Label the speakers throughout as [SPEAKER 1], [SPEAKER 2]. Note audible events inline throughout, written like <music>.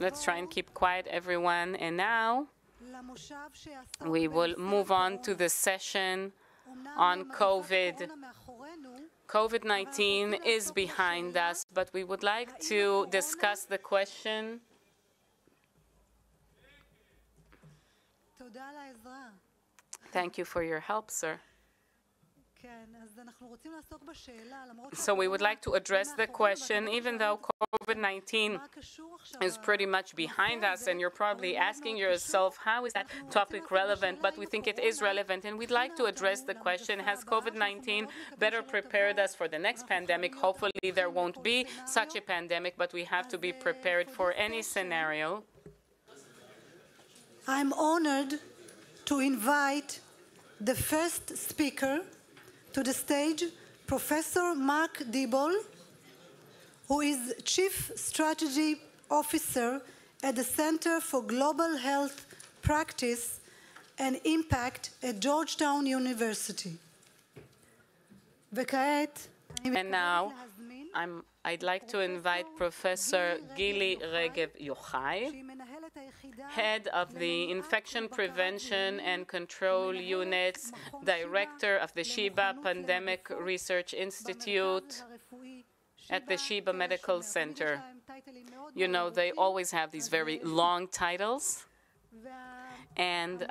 [SPEAKER 1] Let's try and keep quiet, everyone. And now we will move on to the session on COVID. COVID 19 is behind us, but we would like to discuss the question Thank you for your help, sir. So we would like to address the question, even though COVID-19 is pretty much behind us, and you're probably asking yourself, how is that topic relevant? But we think it is relevant, and we'd like to address the question, has COVID-19 better prepared us for the next pandemic? Hopefully there won't be such a pandemic, but we have to be prepared for any scenario.
[SPEAKER 2] I'm honored to invite the first speaker to the stage Professor Mark Dybul, who is Chief Strategy Officer at the Center for Global Health Practice and Impact at Georgetown University.
[SPEAKER 1] And now I'm, I'd like to invite Professor Gili Regev Yochay, head of the Infection Prevention and Control Unit's director of the Sheba Pandemic Research Institute at the Sheba Medical Center. You know, they always have these very long titles. And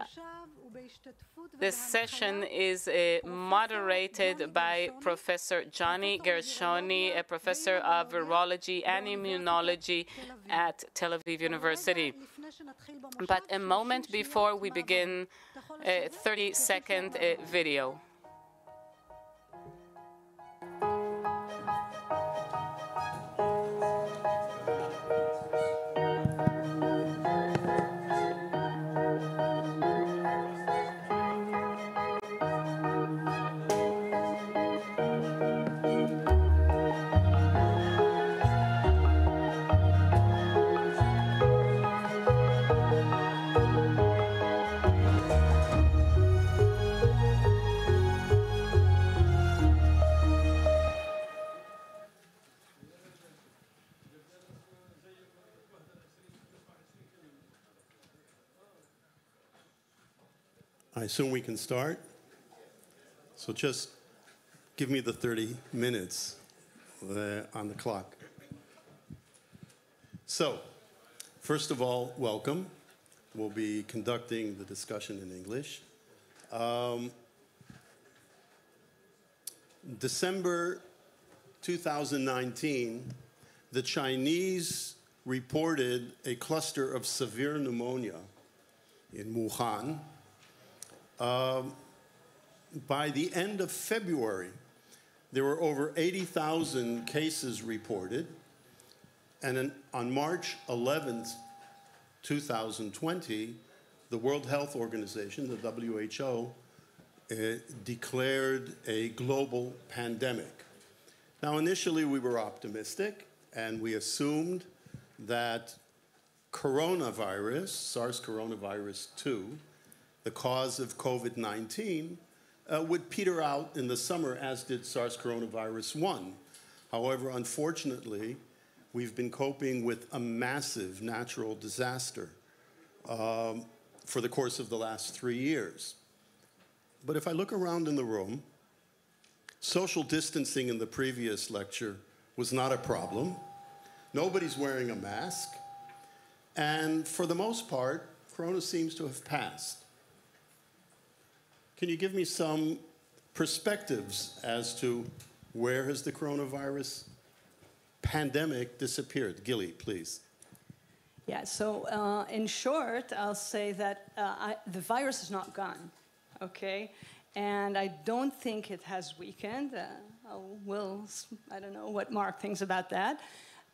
[SPEAKER 1] this session is uh, moderated by Professor Johnny Gershoni, a professor of virology and immunology at Tel Aviv University. But a moment before we begin, a 30 second uh, video.
[SPEAKER 3] I assume we can start. So just give me the 30 minutes on the clock. So, first of all, welcome. We'll be conducting the discussion in English. Um, December 2019, the Chinese reported a cluster of severe pneumonia in Wuhan um, by the end of February, there were over 80,000 cases reported. And on March 11th, 2020, the World Health Organization, the WHO, uh, declared a global pandemic. Now, initially, we were optimistic and we assumed that coronavirus, SARS coronavirus 2, the cause of COVID 19, uh, would peter out in the summer, as did SARS coronavirus 1. However, unfortunately, we've been coping with a massive natural disaster um, for the course of the last three years. But if I look around in the room, social distancing in the previous lecture was not a problem. Nobody's wearing a mask. And for the most part, Corona seems to have passed. Can you give me some perspectives as to where has the coronavirus pandemic disappeared? Gili, please.
[SPEAKER 4] Yeah, so uh, in short, I'll say that uh, I, the virus is not gone, okay? And I don't think it has weakened. Uh, I will, I don't know what Mark thinks about that.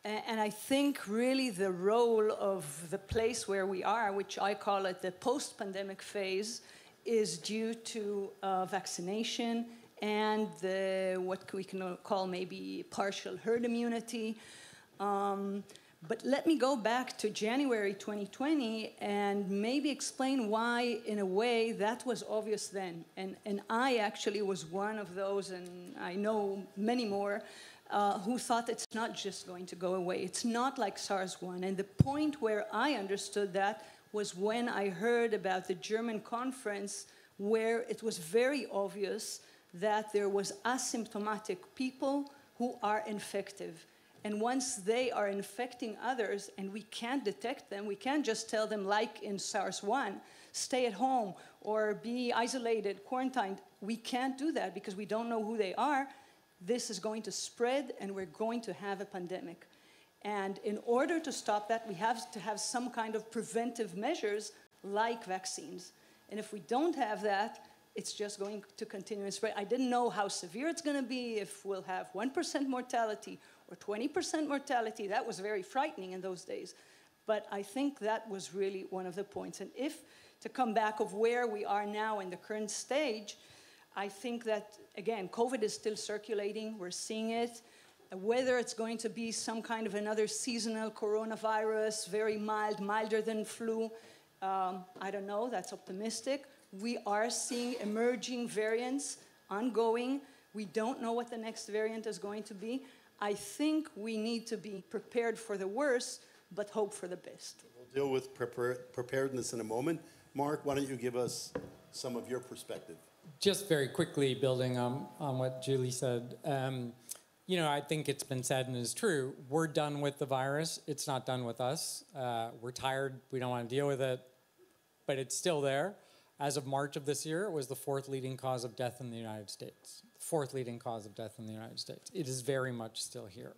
[SPEAKER 4] And I think really the role of the place where we are, which I call it the post pandemic phase, is due to uh, vaccination and the, what we can call maybe partial herd immunity. Um, but let me go back to January 2020 and maybe explain why, in a way, that was obvious then. And, and I actually was one of those, and I know many more, uh, who thought it's not just going to go away. It's not like SARS 1. And the point where I understood that was when I heard about the German conference where it was very obvious that there was asymptomatic people who are infective. And once they are infecting others and we can't detect them, we can't just tell them, like in SARS 1, stay at home or be isolated, quarantined. We can't do that because we don't know who they are. This is going to spread and we're going to have a pandemic. And in order to stop that, we have to have some kind of preventive measures like vaccines. And if we don't have that, it's just going to continue and spread. I didn't know how severe it's going to be, if we'll have 1% mortality or 20% mortality. That was very frightening in those days. But I think that was really one of the points. And if, to come back of where we are now in the current stage, I think that, again, COVID is still circulating. We're seeing it. Whether it's going to be some kind of another seasonal coronavirus, very mild, milder than flu, um, I don't know, that's optimistic. We are seeing emerging variants ongoing. We don't know what the next variant is going to be. I think we need to be prepared for the worst, but hope for the best.
[SPEAKER 3] We'll deal with prepar- preparedness in a moment. Mark, why don't you give us some of your perspective?
[SPEAKER 5] Just very quickly, building on, on what Julie said. Um, you know, I think it's been said and is true. We're done with the virus. It's not done with us. Uh, we're tired. We don't want to deal with it, but it's still there. As of March of this year, it was the fourth leading cause of death in the United States. Fourth leading cause of death in the United States. It is very much still here.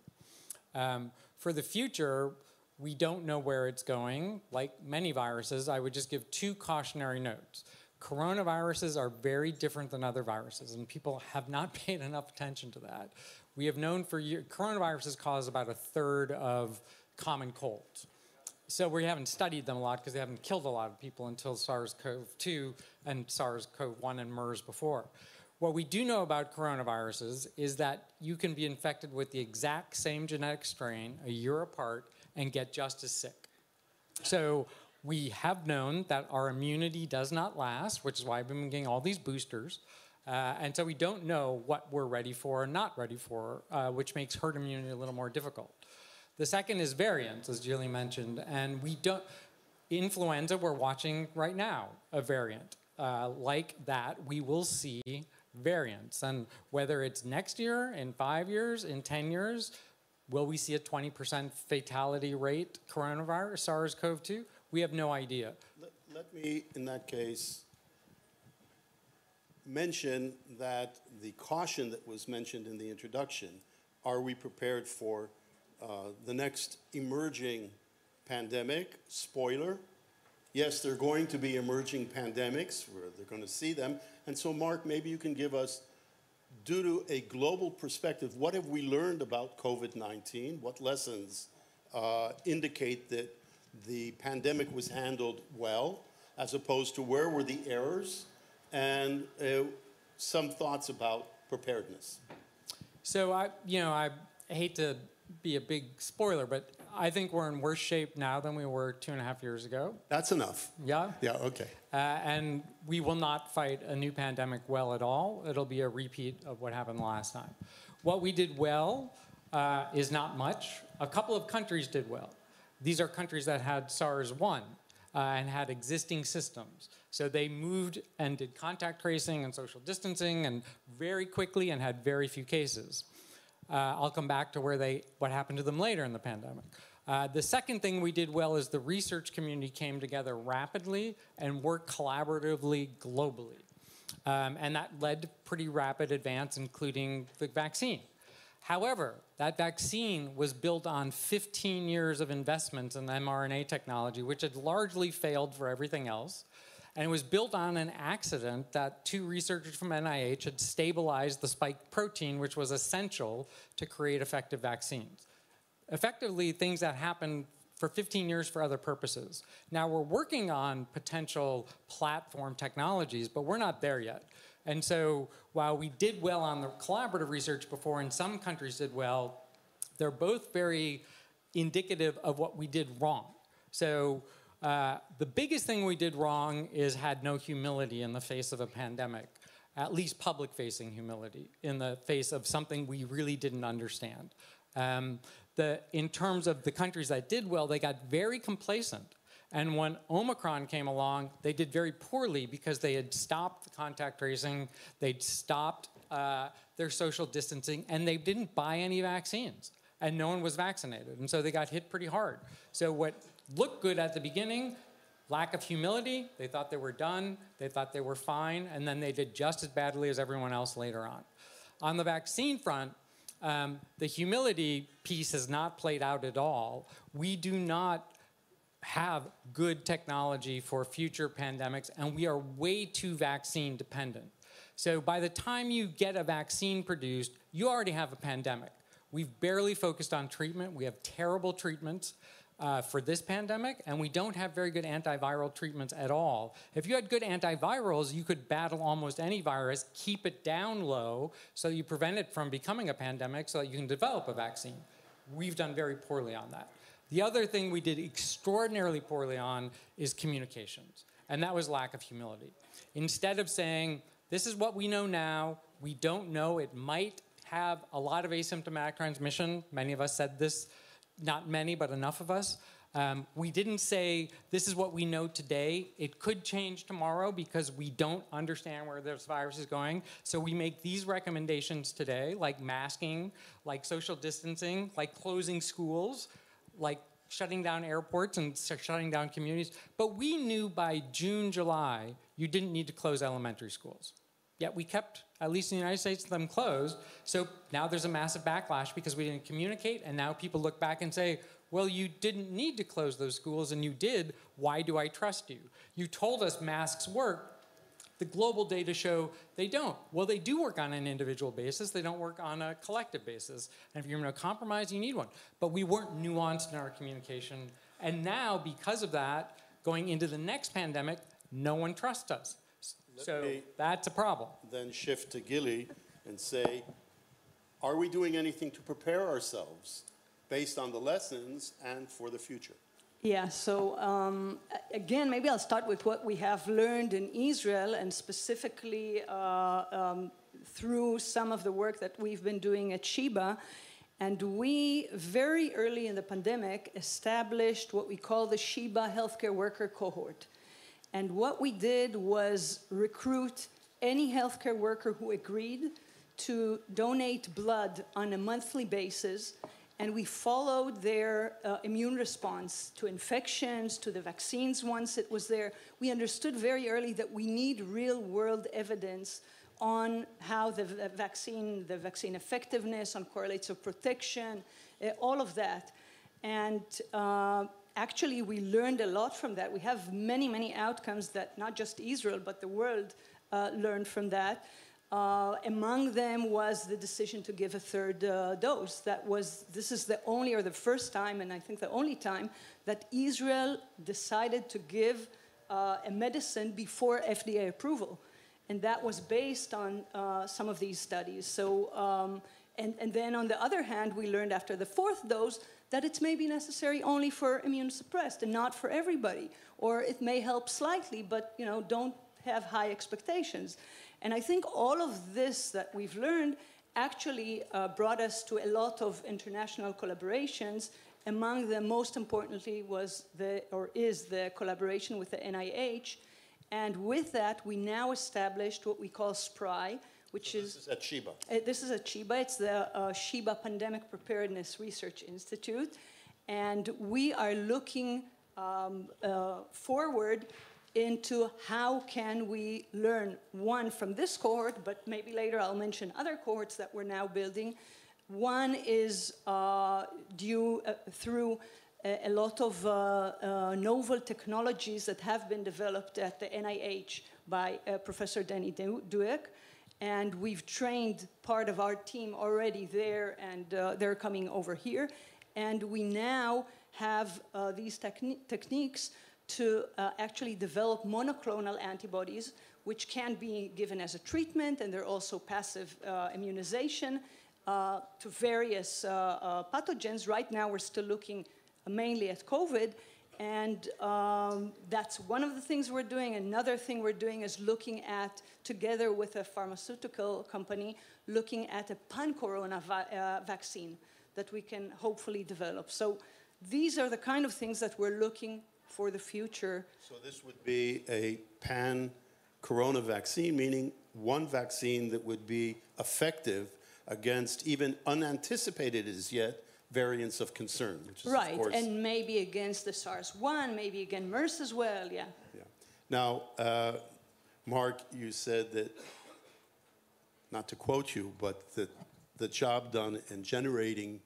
[SPEAKER 5] Um, for the future, we don't know where it's going. Like many viruses, I would just give two cautionary notes. Coronaviruses are very different than other viruses, and people have not <laughs> paid enough attention to that. We have known for years, coronaviruses cause about a third of common colds. So we haven't studied them a lot because they haven't killed a lot of people until SARS-CoV-2 and SARS-CoV-1 and MERS before. What we do know about coronaviruses is that you can be infected with the exact same genetic strain a year apart and get just as sick. So we have known that our immunity does not last, which is why we've been getting all these boosters. Uh, and so we don't know what we're ready for or not ready for, uh, which makes herd immunity a little more difficult. The second is variants, as Julie mentioned, and we don't. Influenza, we're watching right now a variant. Uh, like that, we will see variants. And whether it's next year, in five years, in 10 years, will we see a 20% fatality rate coronavirus, SARS CoV 2? We have no idea.
[SPEAKER 3] Let, let me, in that case, mention that the caution that was mentioned in the introduction are we prepared for uh, the next emerging pandemic? Spoiler. Yes, there are going to be emerging pandemics. Where they're going to see them. And so, Mark, maybe you can give us, due to a global perspective, what have we learned about COVID 19? What lessons uh, indicate that the pandemic was handled well, as opposed to where were the errors? and uh, some thoughts about preparedness.
[SPEAKER 5] So I, you know, I hate to be a big spoiler, but I think we're in worse shape now than we were two and a half years ago.
[SPEAKER 3] That's enough.
[SPEAKER 5] Yeah.
[SPEAKER 3] Yeah. Okay.
[SPEAKER 5] Uh, and we will not fight a new pandemic well at all. It'll be a repeat of what happened last time. What we did well uh, is not much. A couple of countries did well. These are countries that had SARS 1 uh, and had existing systems. So they moved and did contact tracing and social distancing and very quickly and had very few cases. Uh, I'll come back to where they, what happened to them later in the pandemic. Uh, the second thing we did well is the research community came together rapidly and worked collaboratively globally. Um, and that led to pretty rapid advance, including the vaccine. However, that vaccine was built on 15 years of investments in mRNA technology, which had largely failed for everything else. And it was built on an accident that two researchers from NIH had stabilized the spike protein, which was essential to create effective vaccines. Effectively, things that happened for 15 years for other purposes. Now we're working on potential platform technologies, but we're not there yet. And so while we did well on the collaborative research before and some countries did well, they're both very indicative of what we did wrong. So uh, the biggest thing we did wrong is had no humility in the face of a pandemic. at least public facing humility in the face of something we really didn't understand. Um, the, in terms of the countries that did well, they got very complacent. And when Omicron came along, they did very poorly because they had stopped the contact tracing, they'd stopped uh, their social distancing, and they didn't buy any vaccines. And no one was vaccinated. And so they got hit pretty hard. So, what looked good at the beginning lack of humility. They thought they were done, they thought they were fine, and then they did just as badly as everyone else later on. On the vaccine front, um, the humility piece has not played out at all. We do not have good technology for future pandemics, and we are way too vaccine dependent. So by the time you get a vaccine produced, you already have a pandemic. We've barely focused on treatment. We have terrible treatments uh, for this pandemic, and we don't have very good antiviral treatments at all. If you had good antivirals, you could battle almost any virus, keep it down low so you prevent it from becoming a pandemic so that you can develop a vaccine. We've done very poorly on that. The other thing we did extraordinarily poorly on is communications, and that was lack of humility. Instead of saying, this is what we know now, we don't know, it might have a lot of asymptomatic transmission. Many of us said this not many, but enough of us. Um, we didn't say this is what we know today. It could change tomorrow because we don't understand where this virus is going. So we make these recommendations today, like masking, like social distancing, like closing schools, like shutting down airports and shutting down communities. But we knew by June, July, you didn't need to close elementary schools. Yet we kept, at least in the United States, them closed. So now there's a massive backlash because we didn't communicate, and now people look back and say, well, you didn't need to close those schools, and you did. Why do I trust you? You told us masks work. The global data show they don't. Well, they do work on an individual basis. They don't work on a collective basis. And if you're going to compromise, you need one. But we weren't nuanced in our communication. And now, because of that, going into the next pandemic, no one trusts us.
[SPEAKER 3] Let
[SPEAKER 5] so that's a problem.
[SPEAKER 3] Then shift to Gili and say, are we doing anything to prepare ourselves based on the lessons and for the future?
[SPEAKER 4] Yeah, so um, again, maybe I'll start with what we have learned in Israel and specifically uh, um, through some of the work that we've been doing at Sheba. And we, very early in the pandemic, established what we call the Sheba Healthcare Worker Cohort. And what we did was recruit any healthcare worker who agreed to donate blood on a monthly basis. And we followed their uh, immune response to infections, to the vaccines once it was there. We understood very early that we need real world evidence on how the vaccine, the vaccine effectiveness, on correlates of protection, uh, all of that. And uh, actually, we learned a lot from that. We have many, many outcomes that not just Israel, but the world uh, learned from that. Uh, among them was the decision to give a third uh, dose. That was, this is the only or the first time, and I think the only time, that Israel decided to give uh, a medicine before FDA approval. And that was based on uh, some of these studies. So, um, and, and then on the other hand, we learned after the fourth dose that it's maybe necessary only for immune suppressed and not for everybody. Or it may help slightly, but you know, don't have high expectations. And I think all of this that we've learned actually uh, brought us to a lot of international collaborations. Among them, most importantly, was the or is the collaboration with the NIH. And with that, we now established what we call SPRI, which
[SPEAKER 3] so
[SPEAKER 4] is,
[SPEAKER 3] is at Sheba.
[SPEAKER 4] Uh, this is at Sheba. It's the uh, Sheba Pandemic Preparedness Research Institute, and we are looking um, uh, forward into how can we learn one from this cohort, but maybe later I'll mention other cohorts that we're now building. One is uh, due uh, through a, a, lot of uh, novel technologies that have been developed at the NIH by Professor Danny Douek and we've trained part of our team already there, and uh, they're coming over here. And we now have uh, these techni techniques to uh, actually develop monoclonal antibodies, which can be given as a treatment, and they're also passive uh, immunization uh, to various uh, pathogens. Right now, we're still looking mainly at COVID, And um, that's one of the things we're doing. Another thing we're doing is looking at, together with a pharmaceutical company, looking at a pan-corona va uh, vaccine that we can hopefully develop. So these are the kind of things that we're looking for the future.
[SPEAKER 3] So this would be a pan-corona vaccine, meaning one vaccine that would be effective against even unanticipated as yet variants of concern, which is
[SPEAKER 4] right,
[SPEAKER 3] of course,
[SPEAKER 4] and maybe against the SARS-1, maybe against MERS as well, yeah.
[SPEAKER 3] Yeah. Now, uh, Mark, you said that, not to quote you, but that the job done in generating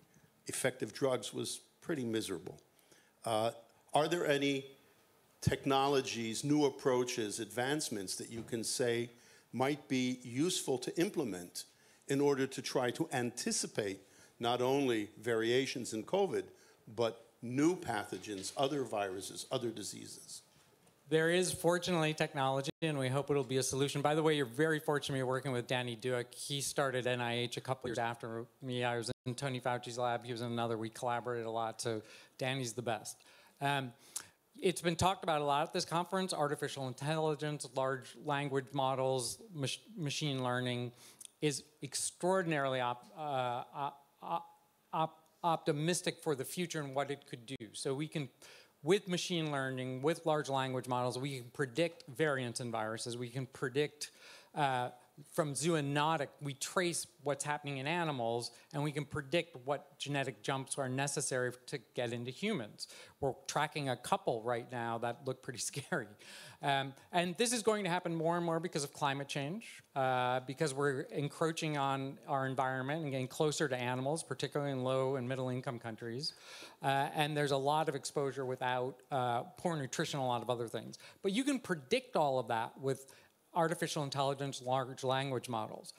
[SPEAKER 3] effective drugs was pretty miserable. Uh, are there any technologies, new approaches, advancements that you can say might be useful to implement in order to try to anticipate not only variations in COVID, but new pathogens, other viruses, other diseases?
[SPEAKER 5] There is fortunately technology, and we hope it'll be a solution. By the way, you're very fortunate you're working with Danny Douek. He started NIH a couple years after me. I was in Tony Fauci's lab. He was in another. We collaborated a lot, so Danny's the best. Um, it's been talked about a lot at this conference, artificial intelligence, large language models, mach machine learning is extraordinarily op uh, op optimistic for the future and what it could do. So we can, with machine learning, with large language models, we can predict variants in viruses. We can predict uh, from zoonotic, we trace what's happening in animals and we can predict what genetic jumps are necessary to get into humans. We're tracking a couple right now that look pretty <laughs> scary. Um, and this is going to happen more and more because of climate change, uh, because we're encroaching on our environment and getting closer to animals, particularly in low and middle income countries. Uh, and there's a lot of exposure without uh, poor nutrition, a lot of other things. But you can predict all of that with artificial intelligence, large language models.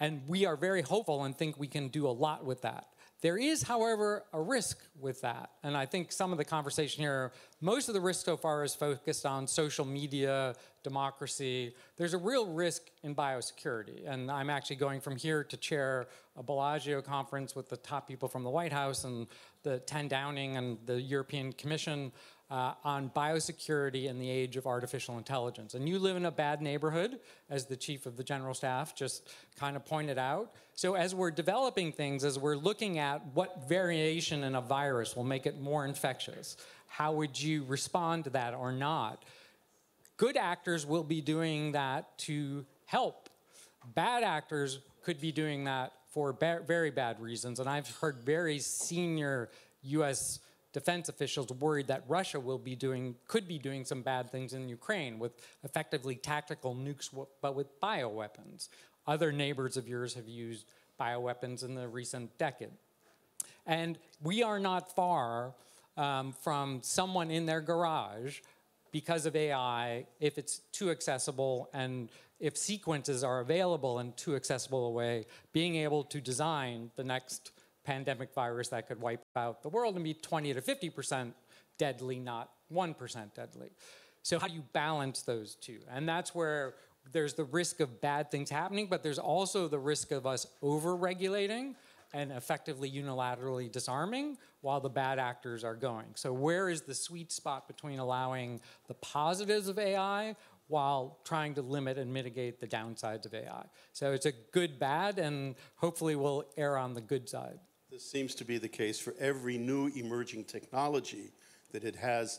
[SPEAKER 5] And we are very hopeful and think we can do a lot with that. There is, however, a risk with that. And I think some of the conversation here, most of the risk so far is focused on social media, democracy. There's a real risk in biosecurity. And I'm actually going from here to chair a Bellagio conference with the top people from the White House and the 10 Downing and the European Commission uh, on biosecurity in the age of artificial intelligence. And you live in a bad neighborhood, as the chief of the general staff just kind of pointed out. So as we're developing things, as we're looking at what variation in a virus will make it more infectious, how would you respond to that or not? Good actors will be doing that to help. Bad actors could be doing that for ba very bad reasons. And I've heard very senior U.S defense officials worried that Russia will be doing, could be doing some bad things in Ukraine with effectively tactical nukes, but with bioweapons. Other neighbors of yours have used bioweapons in the recent decade. And we are not far um, from someone in their garage because of AI, if it's too accessible and if sequences are available in too accessible a way, being able to design the next pandemic virus that could wipe out the world and be 20 to 50% deadly, not 1% deadly. So how do you balance those two? And that's where there's the risk of bad things happening, but there's also the risk of us over-regulating and effectively unilaterally disarming while the bad actors are going. So where is the sweet spot between allowing the positives of AI while trying to limit and mitigate the downsides of AI? So it's a good bad and hopefully we'll err on the good side.
[SPEAKER 3] This seems to be the case for every new emerging technology, that it has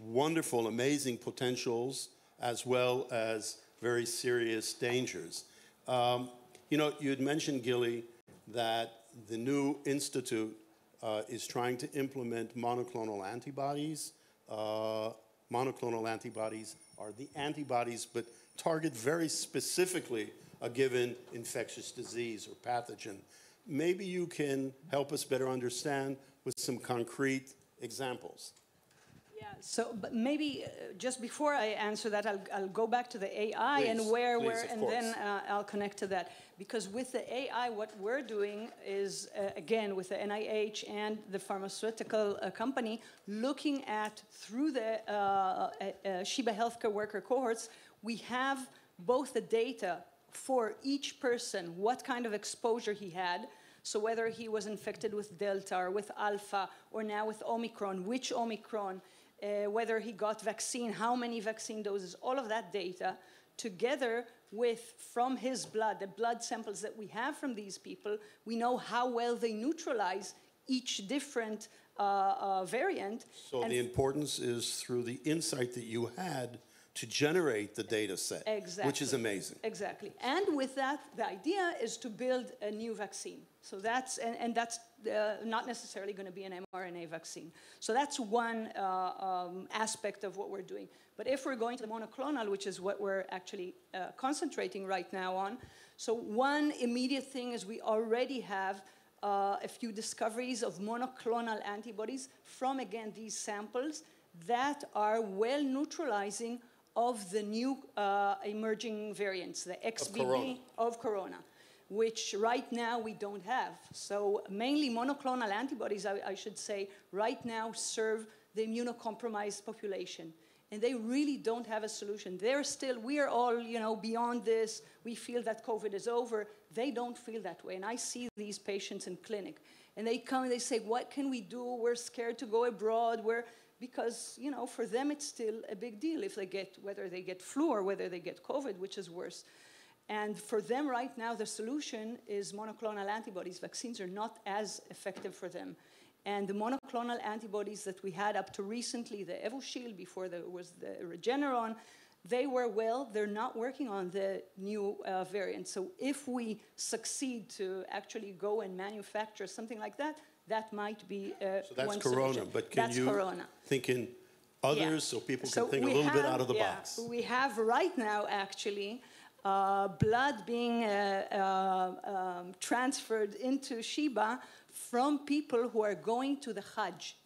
[SPEAKER 3] wonderful, amazing potentials as well as very serious dangers. Um, you know, you had mentioned, Gili, that the new institute uh, is trying to implement monoclonal antibodies. Uh, monoclonal antibodies are the antibodies, but target very specifically a given infectious disease or pathogen maybe you can help us better understand with some concrete examples.
[SPEAKER 4] Yeah, so but maybe uh, just before I answer that, I'll, I'll go back to the AI
[SPEAKER 3] please,
[SPEAKER 4] and where
[SPEAKER 3] please,
[SPEAKER 4] we're, and
[SPEAKER 3] course.
[SPEAKER 4] then uh, I'll connect to that. Because with the AI, what we're doing is, uh, again, with the NIH and the pharmaceutical uh, company, looking at, through the uh, uh, Sheba healthcare worker cohorts, we have both the data for each person what kind of exposure he had. So whether he was infected with Delta or with Alpha or now with Omicron, which Omicron, uh, whether he got vaccine, how many vaccine doses, all of that data together with from his blood, the blood samples that we have from these people, we know how well they neutralize each different uh, uh, variant.
[SPEAKER 3] So
[SPEAKER 4] And
[SPEAKER 3] the importance is through the insight that you had to generate the data set, which is amazing.
[SPEAKER 4] Exactly. And with that, the idea is to build a new vaccine. So that's, and, and that's uh, not necessarily going to be an mRNA vaccine. So that's one uh, um, aspect of what we're doing. But if we're going to the monoclonal, which is what we're actually uh, concentrating right now on, so one immediate thing is we already have uh, a few discoveries of monoclonal antibodies from, again, these samples that are well neutralizing of the new uh, emerging variants, the XBB
[SPEAKER 3] corona.
[SPEAKER 4] of corona, which right now we don't have. So mainly monoclonal antibodies, I, I should say, right now serve the immunocompromised population. And they really don't have a solution. They're still, we are all, you know, beyond this. We feel that COVID is over. They don't feel that way. And I see these patients in clinic. And they come and they say, what can we do? We're scared to go abroad. We're, because, you know, for them it's still a big deal if they get, whether they get flu or whether they get COVID, which is worse. And for them right now, the solution is monoclonal antibodies. Vaccines are not as effective for them. And the monoclonal antibodies that we had up to recently, the Evusheld, before there was the Regeneron, they were well, they're not working on the new uh, variant. So if we succeed to actually go and manufacture something like that, that might be uh,
[SPEAKER 3] So that's
[SPEAKER 4] one
[SPEAKER 3] Corona,
[SPEAKER 4] solution.
[SPEAKER 3] but can
[SPEAKER 4] That's
[SPEAKER 3] you
[SPEAKER 4] Corona.
[SPEAKER 3] think in
[SPEAKER 4] Yeah.
[SPEAKER 3] others so people
[SPEAKER 4] So
[SPEAKER 3] can think a little bit out of the
[SPEAKER 4] yeah,
[SPEAKER 3] box?
[SPEAKER 4] We have right now actually uh, blood being uh, uh, um, transferred into Sheba from people who are going to the Hajj.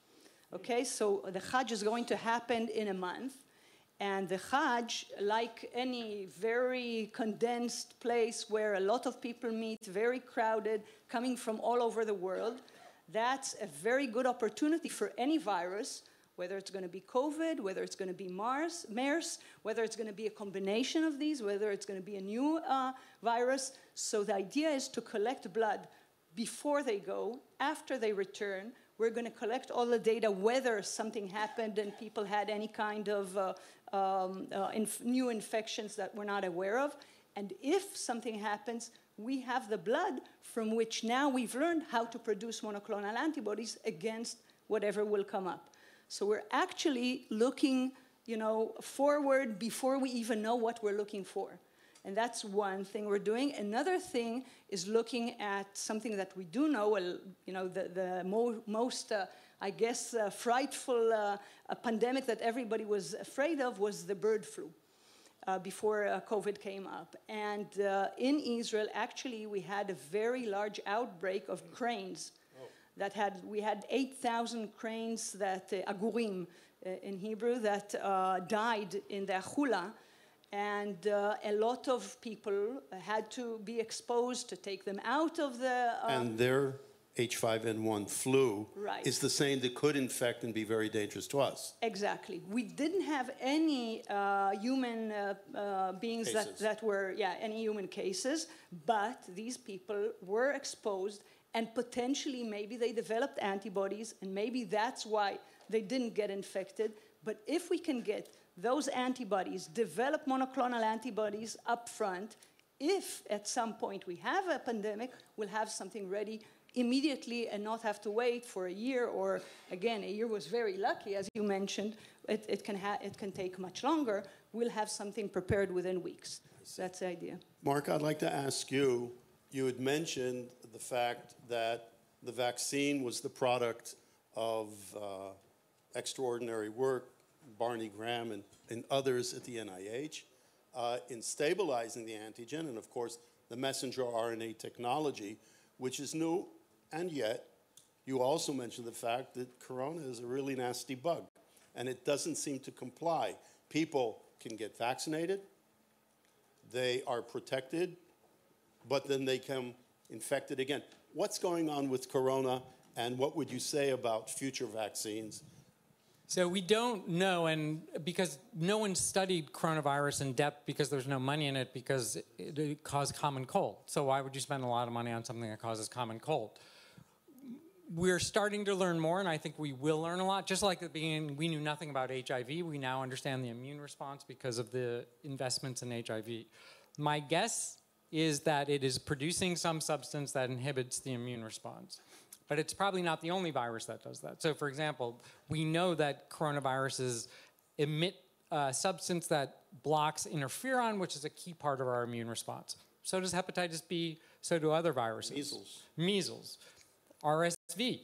[SPEAKER 4] Okay, so the Hajj is going to happen in a month. And the Hajj, like any very condensed place where a lot of people meet, very crowded, coming from all over the world, that's a very good opportunity for any virus, whether it's going to be COVID, whether it's going to be Mars, MERS, whether it's going to be a combination of these, whether it's going to be a new uh, virus. So the idea is to collect blood before they go, after they return. We're going to collect all the data, whether something happened and people had any kind of uh, um, uh, inf- new infections that we're not aware of. And if something happens, we have the blood from which now we've learned how to produce monoclonal antibodies against whatever will come up. So we're actually looking, you know, forward before we even know what we're looking for. And that's one thing we're doing. Another thing is looking at something that we do know, well, you know, the, the mo- most, uh, I guess, uh, frightful uh, pandemic that everybody was afraid of was the bird flu. Uh, before uh, COVID came up. And uh, in Israel, actually, we had a very large outbreak of cranes. That had we had 8,000 cranes that uh, agurim uh, in Hebrew that died in the Achula, and uh, a lot of people had to be exposed to take them out of the. Uh,
[SPEAKER 3] And their H5N1 flu
[SPEAKER 4] Right.
[SPEAKER 3] is the same that could infect and be very dangerous to us.
[SPEAKER 4] Exactly. We didn't have any uh, human uh, uh, beings that, that were, yeah, any human cases, but these people were exposed and potentially maybe they developed antibodies and maybe that's why they didn't get infected. But if we can get those antibodies, develop monoclonal antibodies up front, if at some point we have a pandemic, we'll have something ready immediately and not have to wait for a year or again a year was very lucky as you mentioned it, it can it can take much longer. We'll have something prepared within weeks. That's the idea.
[SPEAKER 3] Mark, I'd like to ask you you had mentioned the fact that the vaccine was the product of uh, extraordinary work, Barney Graham and, and others at the NIH, uh, in stabilizing the antigen, and of course, the messenger RNA technology, which is new, and yet you also mentioned the fact that corona is a really nasty bug, and it doesn't seem to comply. People can get vaccinated, they are protected, but then they come infected again. What's going on with corona, and what would you say about future vaccines?
[SPEAKER 5] So we don't know, and because no one studied coronavirus in depth because there's no money in it because it, caused common cold. So why would you spend a lot of money on something that causes common cold? We're starting to learn more, and I think we will learn a lot. Just like at the beginning, we knew nothing about HIV. We now understand the immune response because of the investments in HIV. My guess is that it is producing some substance that inhibits the immune response. But it's probably not the only virus that does that. So, for example, we know that coronaviruses emit a substance that blocks interferon, which is a key part of our immune response. So does hepatitis B, so do other viruses.
[SPEAKER 3] Measles.
[SPEAKER 5] Measles. RSV.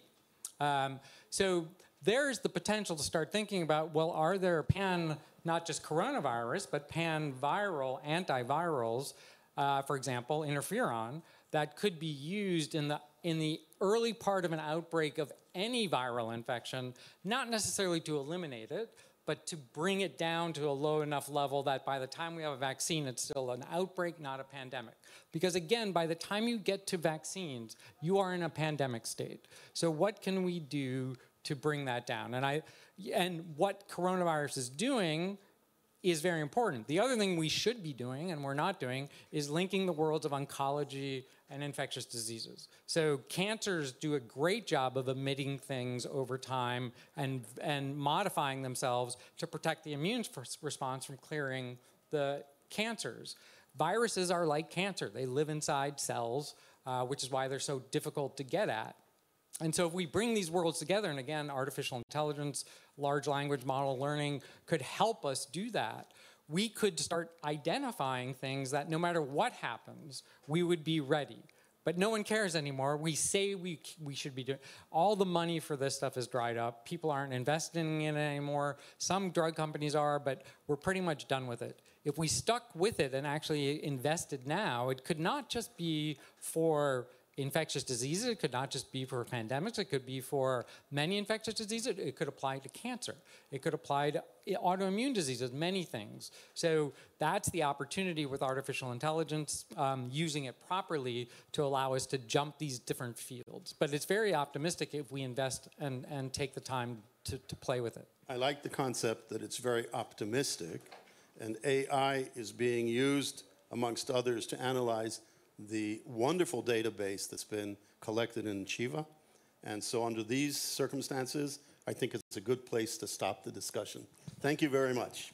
[SPEAKER 5] Um, so there's the potential to start thinking about well, are there pan, not just coronavirus, but pan viral antivirals, uh, for example, interferon, that could be used in the, in the early part of an outbreak of any viral infection, not necessarily to eliminate it, but to bring it down to a low enough level that by the time we have a vaccine, it's still an outbreak, not a pandemic. Because again, by the time you get to vaccines, you are in a pandemic state. So what can we do to bring that down? And I, and what coronavirus is doing is very important. The other thing we should be doing, and we're not doing, is linking the worlds of oncology and infectious diseases. So cancers do a great job of emitting things over time and, and modifying themselves to protect the immune response from clearing the cancers. Viruses are like cancer. They live inside cells, uh, which is why they're so difficult to get at. And so if we bring these worlds together, and again, artificial intelligence, large language model learning could help us do that, we could start identifying things that no matter what happens, we would be ready. But no one cares anymore. We say we, we should be doing all the money for this stuff is dried up. People aren't investing in it anymore. Some drug companies are, but we're pretty much done with it. If we stuck with it and actually invested now, it could not just be for infectious diseases. It could not just be for pandemics. It could be for many infectious diseases. It could apply to cancer. It could apply to autoimmune diseases, many things. So that's the opportunity with artificial intelligence, um, using it properly to allow us to jump these different fields. But it's very optimistic if we invest and, and take the time to, to play with it.
[SPEAKER 3] I like the concept that it's very optimistic, and AI is being used, amongst others, to analyze the wonderful database that's been collected in Sheba. And so under these circumstances, I think it's a good place to stop the discussion. Thank you very much.